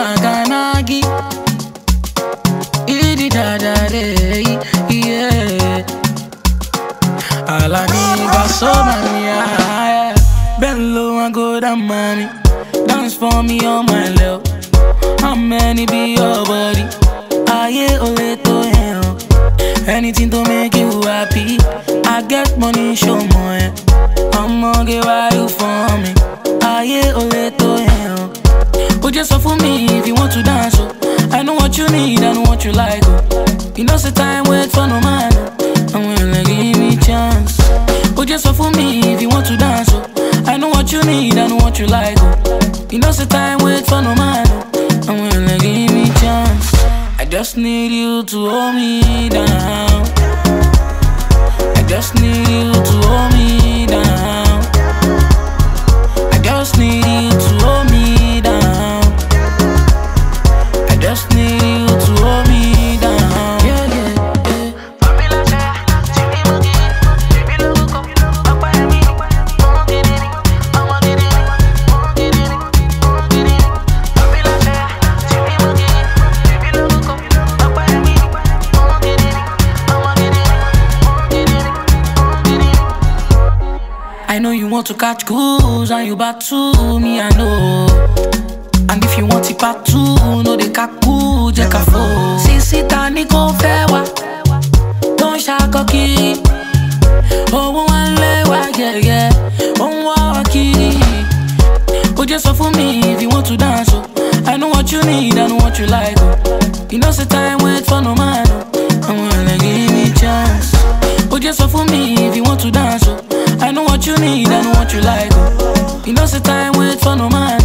makanagi. Idi dadare yeah Alani basomania Bend low and go down money Dance for me on my love How many be your body? Aye ole to hell. Anything to make you happy. I get money show more. I'm gonna give you just for me if you want to dance. Oh. I know what you need, I know what you like. Oh. You know, say time wait for no man. Oh. I'm gonna give me chance. Oh, just for me if you want to dance. Oh. I know what you need, I know what you like. Oh. You know, say time wait for no man. Oh. I'm gonna give me chance. I just need you to hold me down. I just need you to hold me down. I just need I know you want to catch cruise and you to me, I know. And if you want it part two, no they kaku, je kafo. Sisi tani ko fẹ́ wá, tó ń ṣakọ kiri. Owó wọn lé wa gẹ̀gẹ̀, ó ń wọ́ ọ kiri. Jẹ́ sọ fún mi if you want to dance, oh. I know what you need, I know what you like, oh. You know say time wait for no man, oh. I'm gonna give oh, me chance. Jẹ́ sọ fún mi if you want to dance, need, I know what you like, oh. You know say time wait for no man,